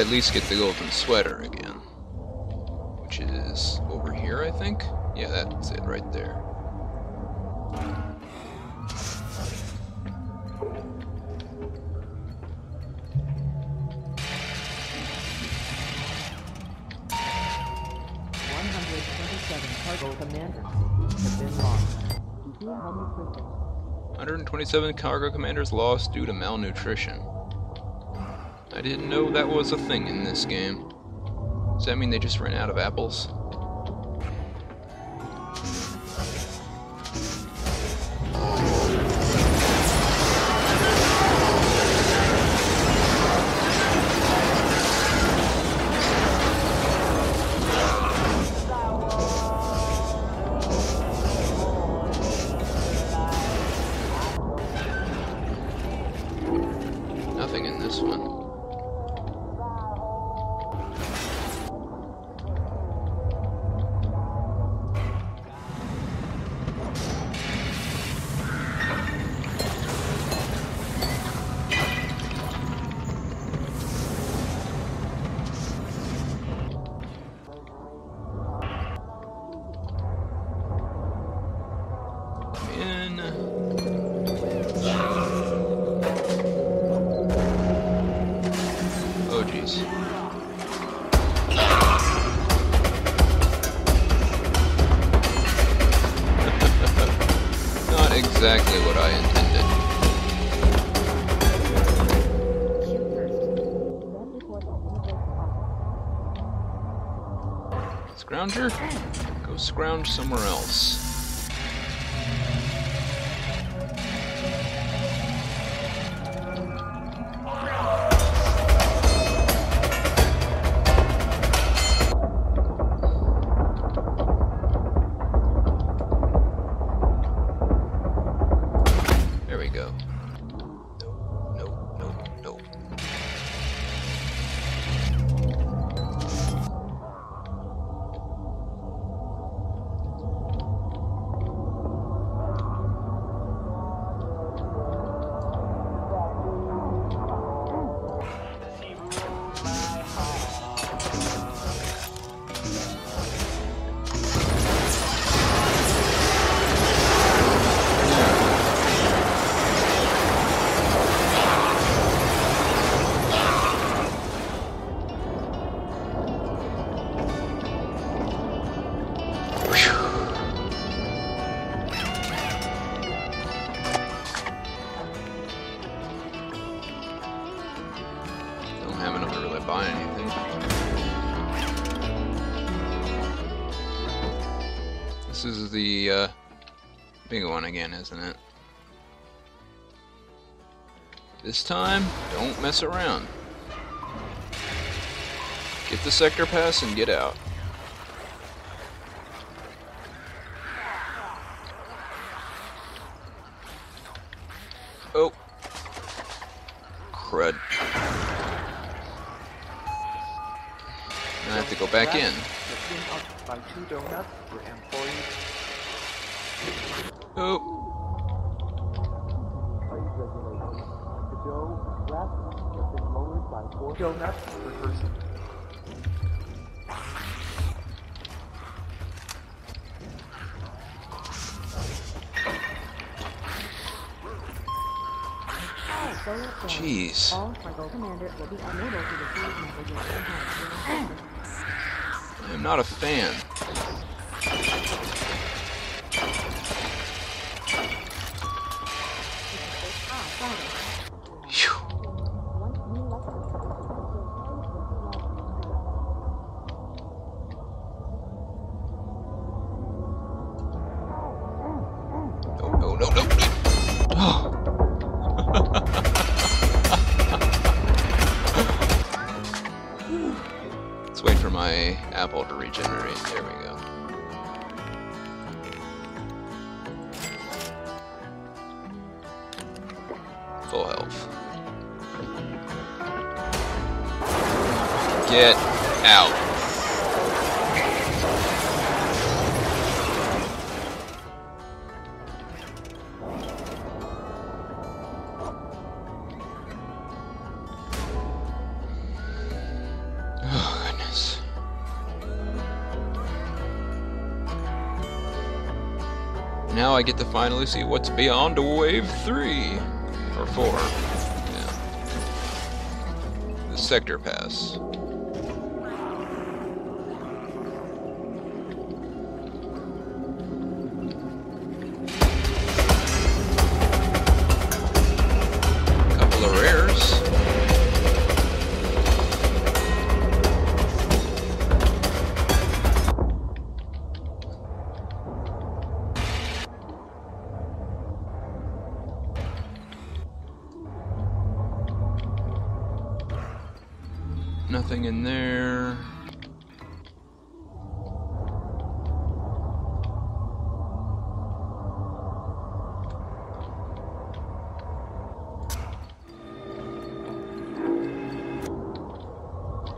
at least get the golden sweater again. Which is over here, I think? Yeah, that's it right there. One hundred twenty-seven cargo commanders have been lost. Due to malnutrition. 127 cargo commanders lost due to malnutrition. I didn't know that was a thing in this game. Does that mean they just ran out of apples? Oh, exactly what I intended. Scrounger? Go scrounge somewhere else. This time, don't mess around. Get the sector pass and get out. Oh. Crud. Now I have to go back in. Navigation help. I'm not a fan. Let's wait for my apple to regenerate. There we go. Full health. Get out. I get to finally see what's beyond wave 3. Or 4. Yeah. The sector pass. There.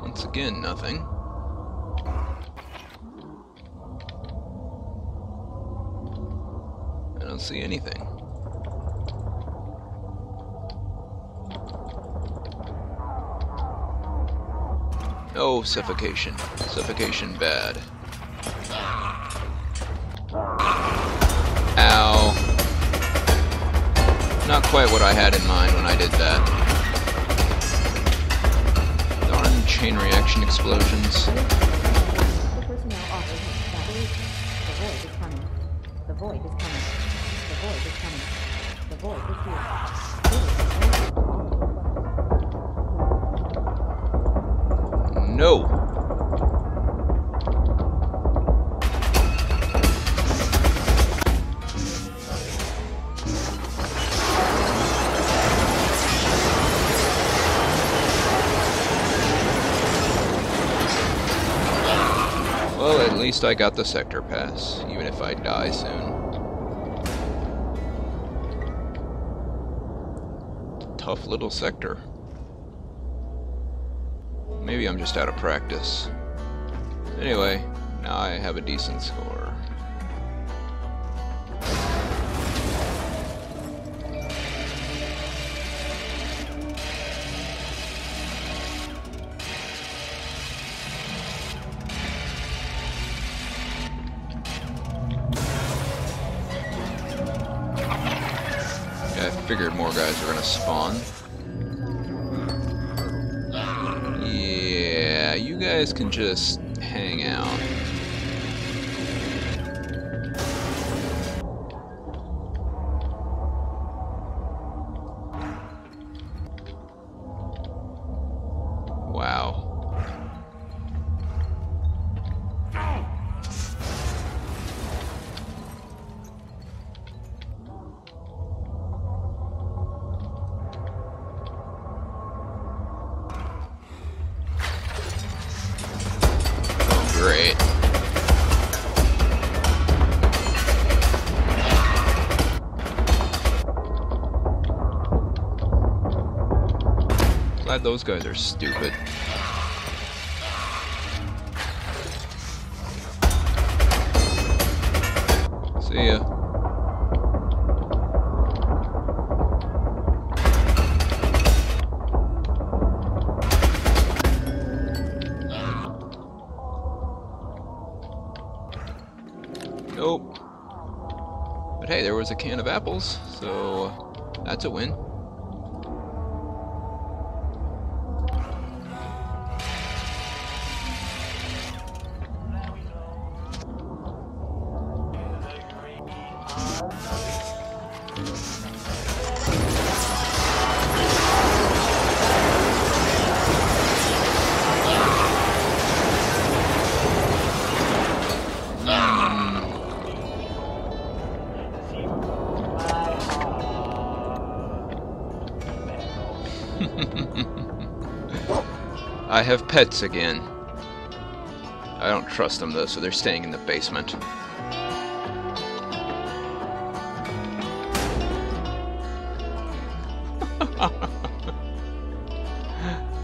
Once again, nothing. I don't see anything. Oh, suffocation. Suffocation bad. Ow. Not quite what I had in mind when I did that. Darn chain reaction explosions. Well, at least I got the sector pass, even if I die soon. Tough little sector. Maybe I'm just out of practice. Anyway, now I have a decent score. I figured more guys were gonna spawn. Yeah, you guys can just hang out. Great. Glad those guys are stupid. Apples, so that's a win. Have pets again. I don't trust them though, so they're staying in the basement.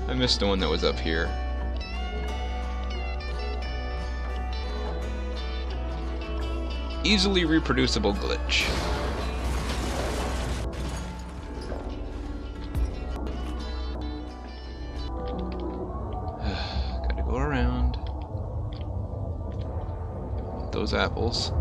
I missed the one that was up here. Easily reproducible glitch. those apples.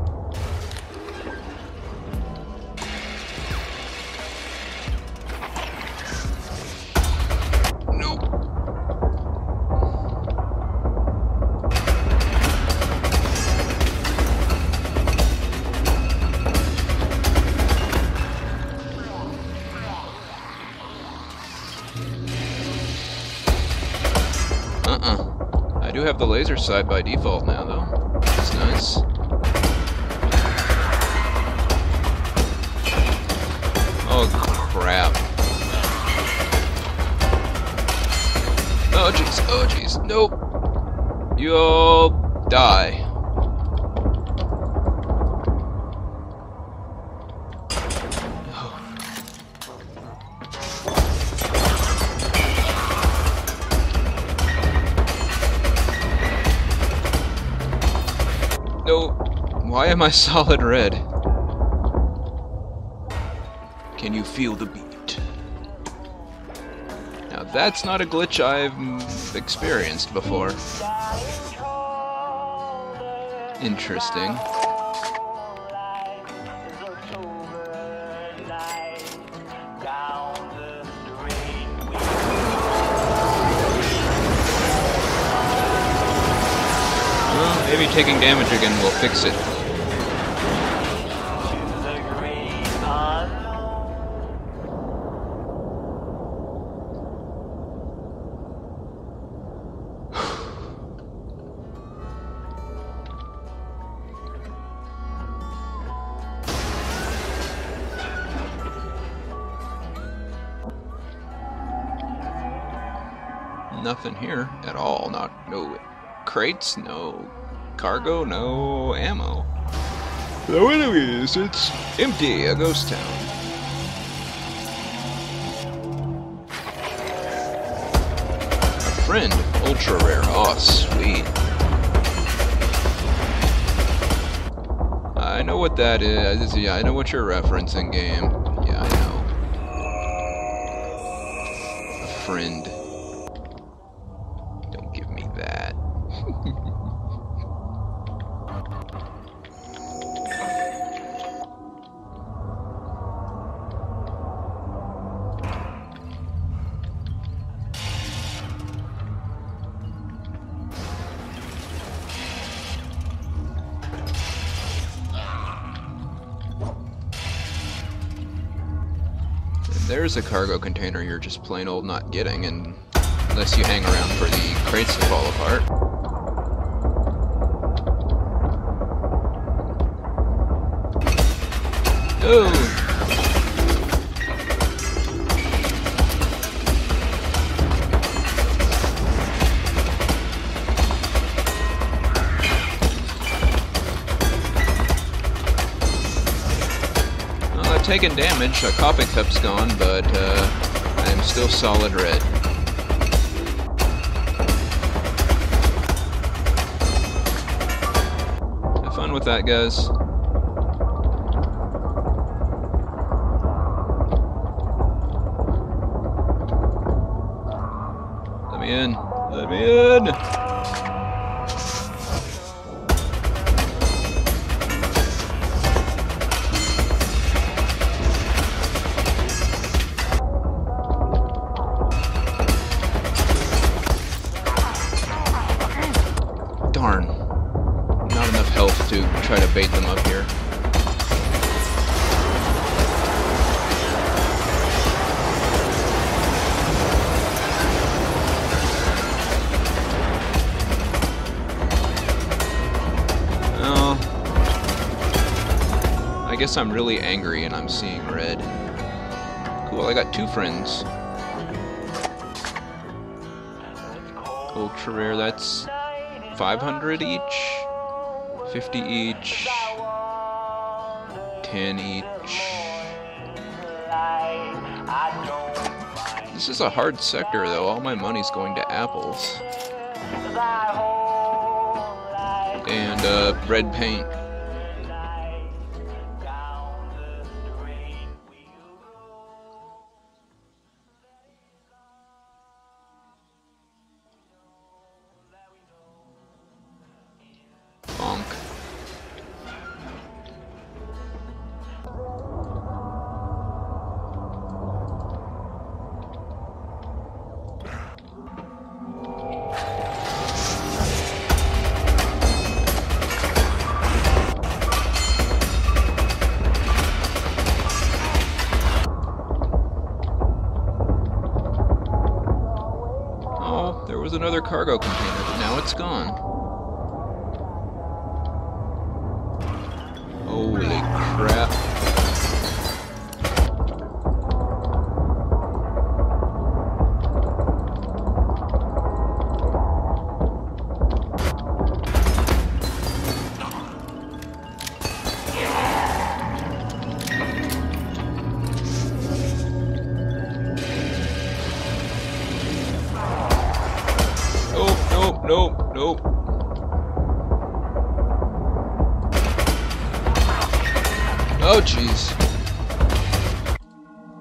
Uh-uh. have the laser sight by default now. Nope. You all die. No. Why am I solid red? Can you feel the beat? That's not a glitch I've experienced before. Interesting. Well, maybe taking damage again will fix it. Crates, no cargo, no ammo. No enemies. It's empty. A ghost town. A friend, ultra rare. Oh, sweet. I know what that is. Yeah, I know what you're referencing, game. Yeah, I know. A friend. There's a cargo container you're just plain old not getting, and unless you hang around for the crates to fall apart. Oh! Taken damage. A copy cup's gone, but uh, I am still solid red. Have fun with that, guys. Let me in. Let me in. Bait them up here. Well, I guess I'm really angry and I'm seeing red. Cool, I got two friends. Ultra rare, that's 500 each, 50 each, 10 each. This is a hard sector though, all my money's going to apples. And uh, red paint. Oh, jeez.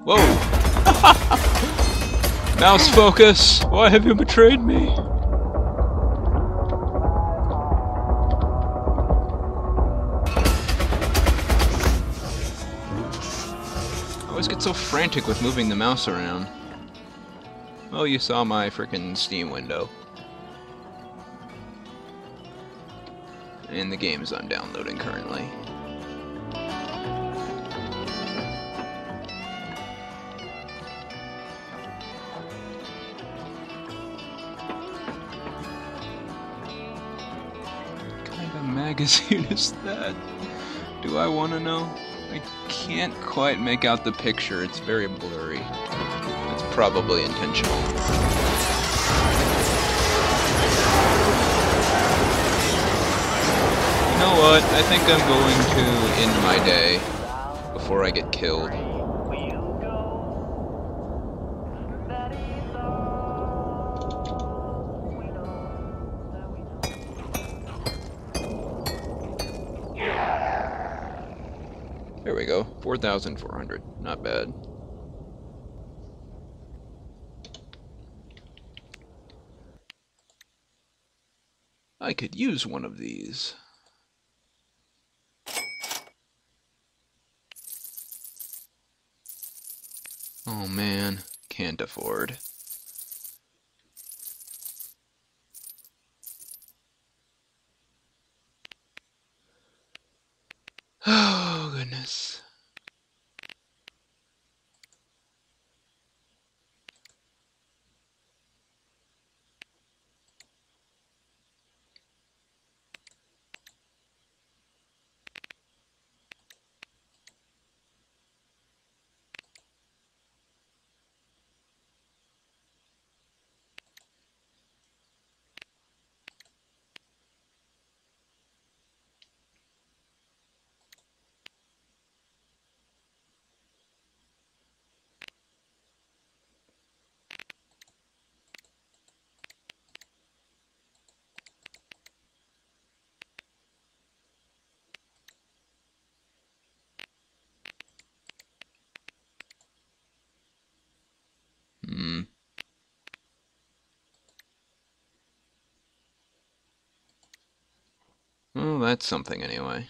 Whoa. Mouse focus, why have you betrayed me? I always get so frantic with moving the mouse around. Oh, you saw my freaking Steam window. And the games I'm downloading currently. Magazine is that? Do I want to know? I can't quite make out the picture, it's very blurry. It's probably intentional. You know what? I think I'm going to end my day before I get killed. There we go. 4,400. Not bad. I could use one of these. Oh man, can't afford. Oh, Goodness. Well, that's something anyway.